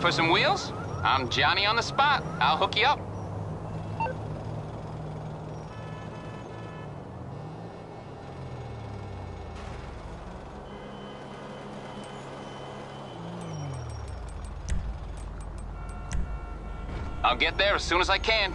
Looking for some wheels? I'm Johnny on the spot. I'll hook you up. I'll get there as soon as I can.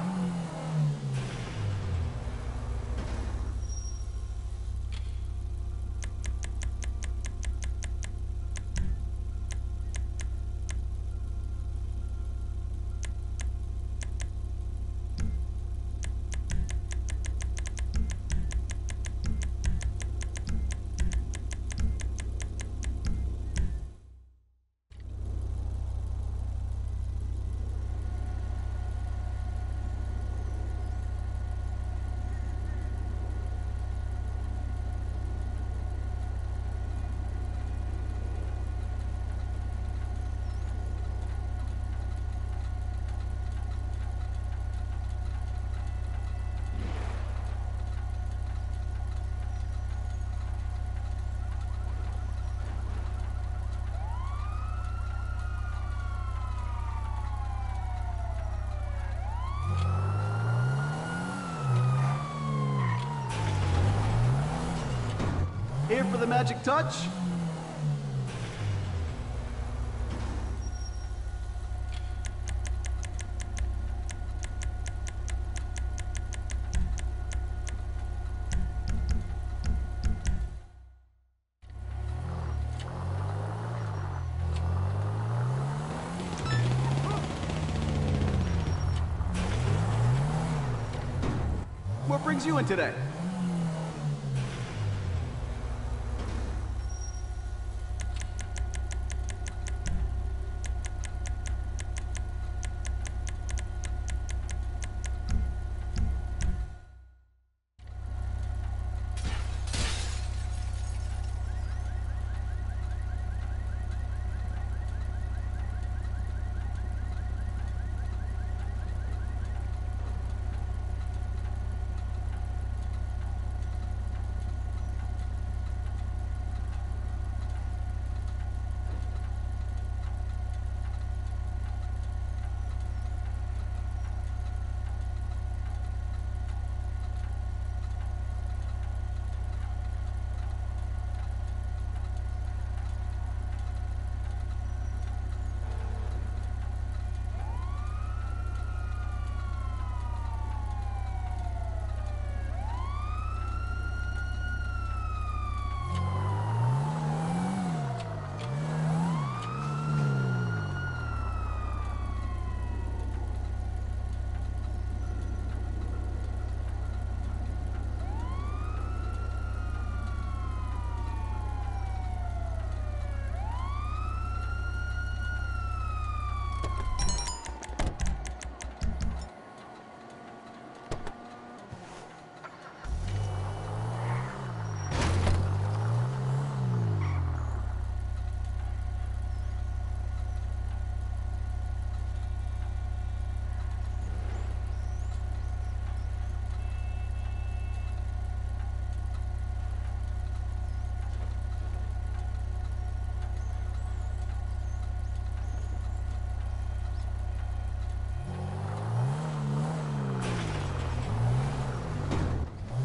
Magic touch? What brings you in today?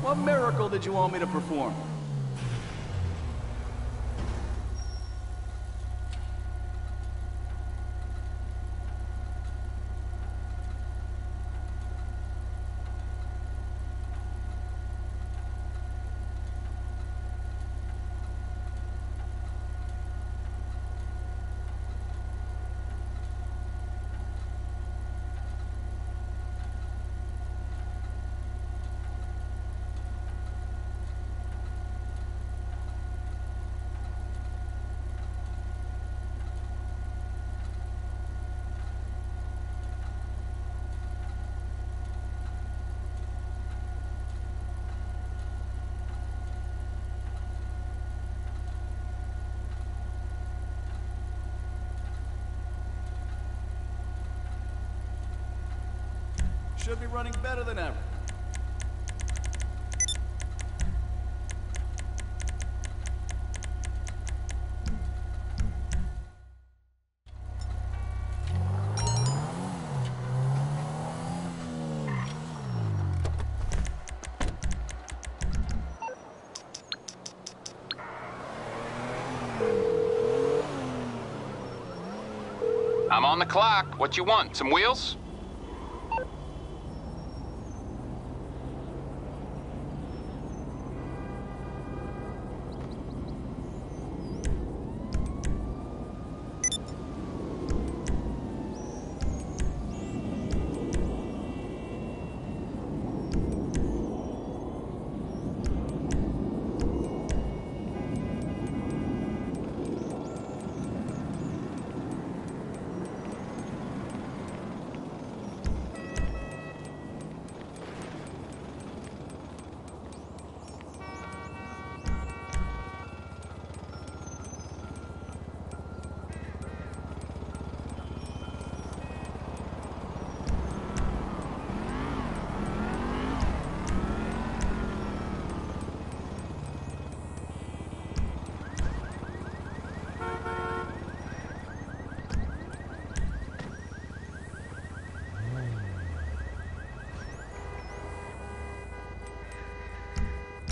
What miracle did you want me to perform? Running better than ever. I'm on the clock. What you want? Some wheels?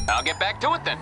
I'll get back to it then.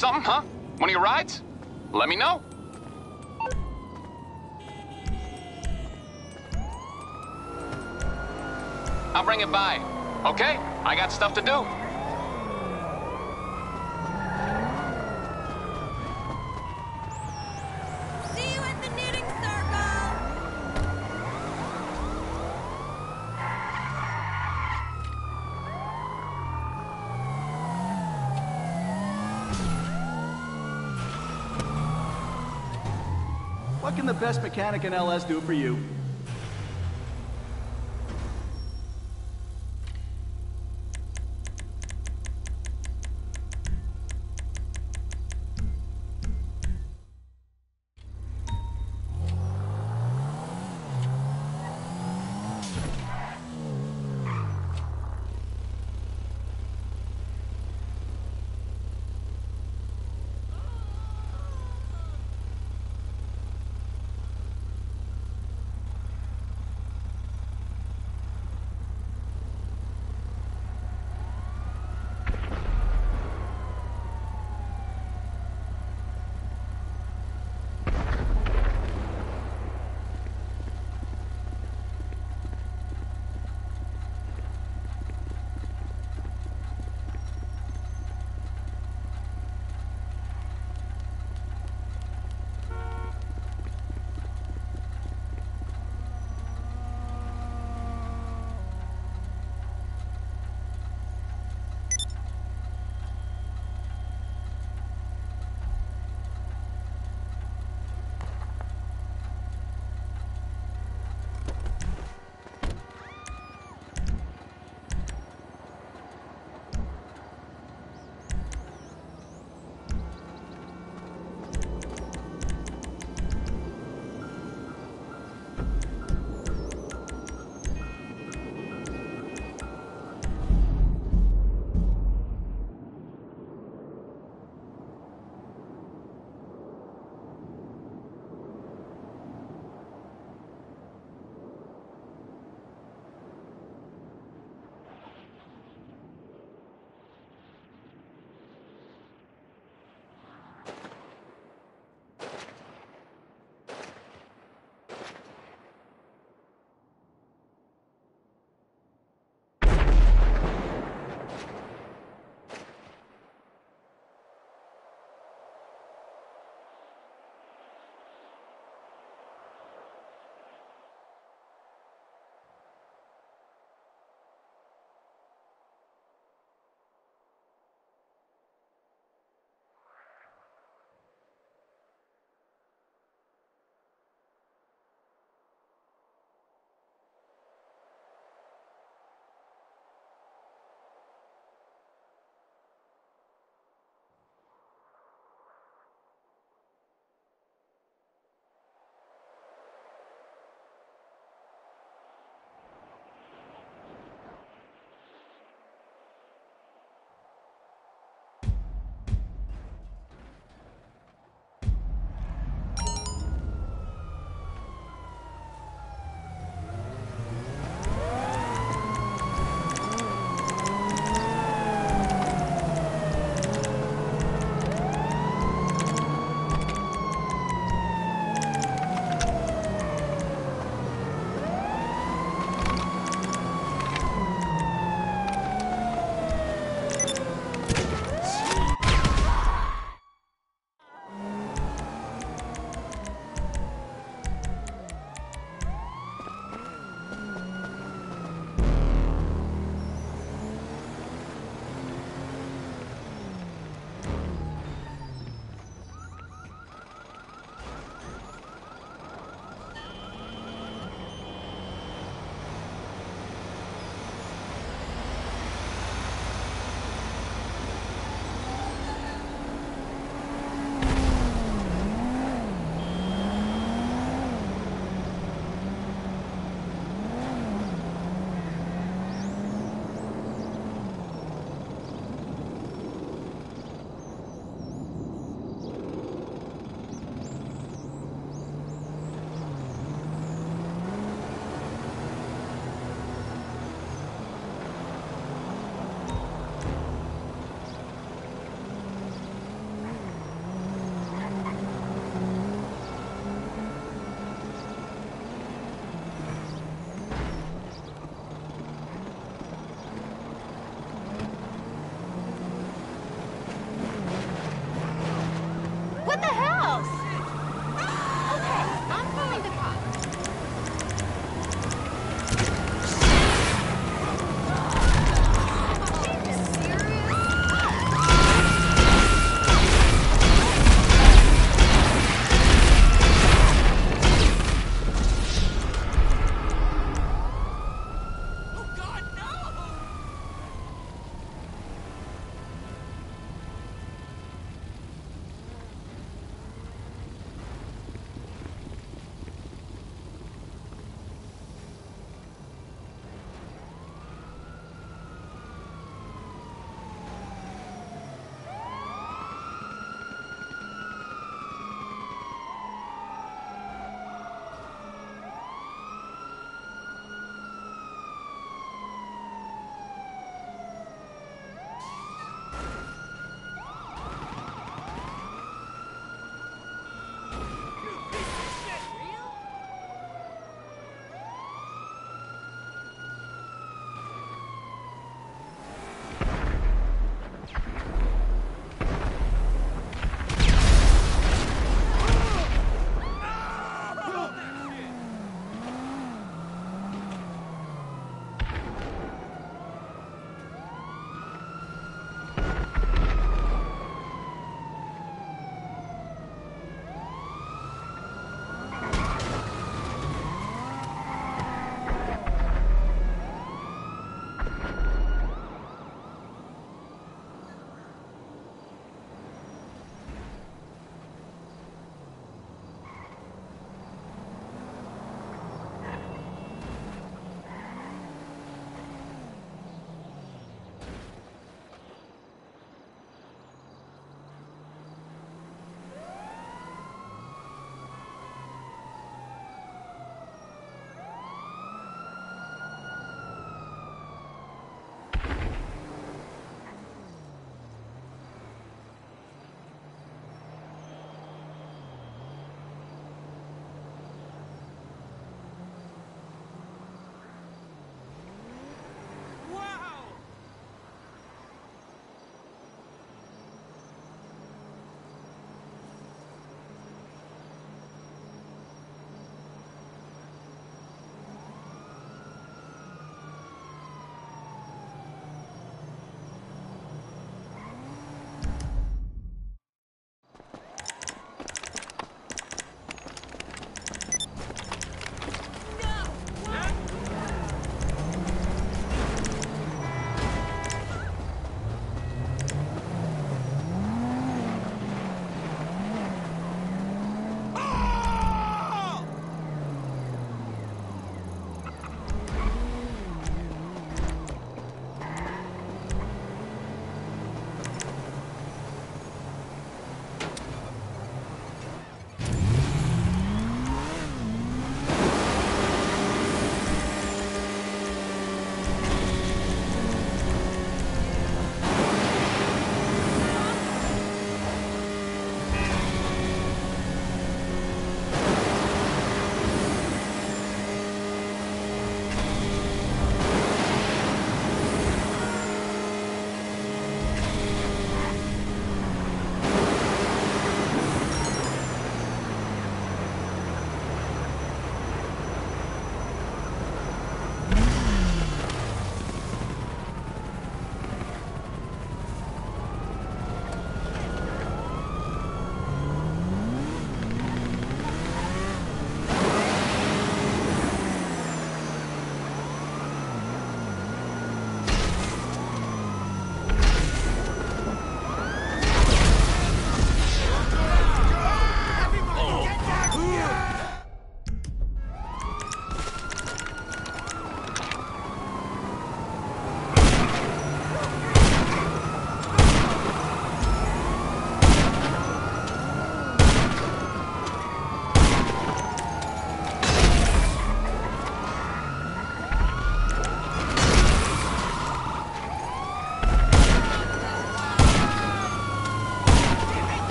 Something, huh? One of your rides? Let me know. I'll bring it by. Okay? I got stuff to do. Best mechanic in LS do for you?